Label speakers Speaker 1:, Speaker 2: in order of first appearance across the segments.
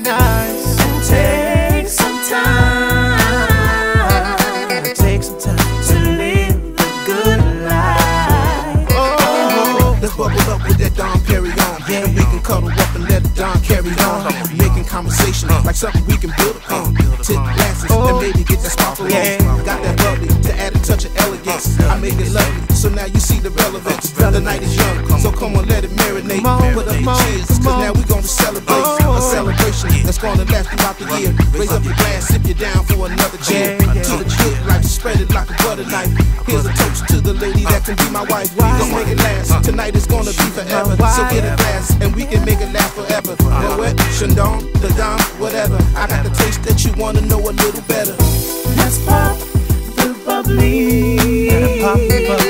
Speaker 1: nice. Take some time. Take some time to live the good life. Oh, let's bubble up with that Dom Perignon. Yeah, we can cuddle up and let Don carry on, making conversation uh. like something we can build. Elegance. I make so now you see the relevance. The night is young, so come on, let it marinate. Put up your cheers, cause now we gonna celebrate. A celebration that's gonna last throughout the year. Raise up your glass, sip you down for another cheer. To the good life, spread it like a butter knife. Here's a toast to the lady that can be my wife. We gon' make it last. Tonight is gonna be forever. So get a glass and we can make it last forever. Know what? Chandon, the Dom, whatever. I got the taste that you wanna know a little better.
Speaker 2: Let's pop the bubbly.
Speaker 3: Gotta pop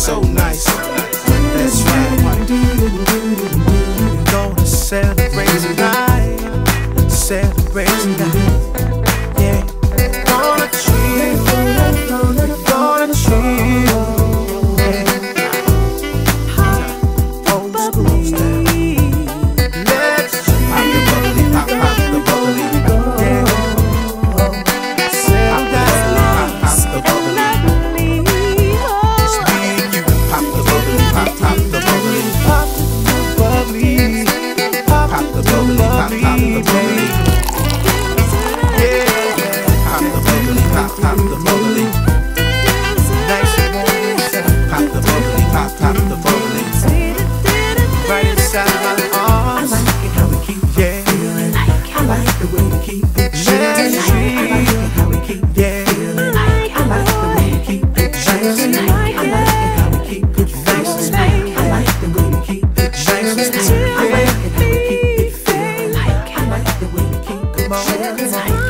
Speaker 3: so nice.
Speaker 2: That's right.
Speaker 3: Gonna celebrate tonight, celebrate
Speaker 2: tonight, pop the
Speaker 3: bubbly. Pop the bubbly,
Speaker 2: pop, pop the
Speaker 3: bubbly. Right inside.
Speaker 2: I like it how we keep yeah. feeling. I like the
Speaker 3: way we keep it. Yeah.
Speaker 1: I like it how we
Speaker 3: keep yeah.
Speaker 1: feeling. I like the way we keep it.
Speaker 3: Yeah. I like it how we keep it. Feeling. I
Speaker 1: like the way we keep it.
Speaker 3: Yeah. I like
Speaker 1: it how we keep
Speaker 3: it. Feeling. I
Speaker 1: like the way we keep it.
Speaker 3: Yeah.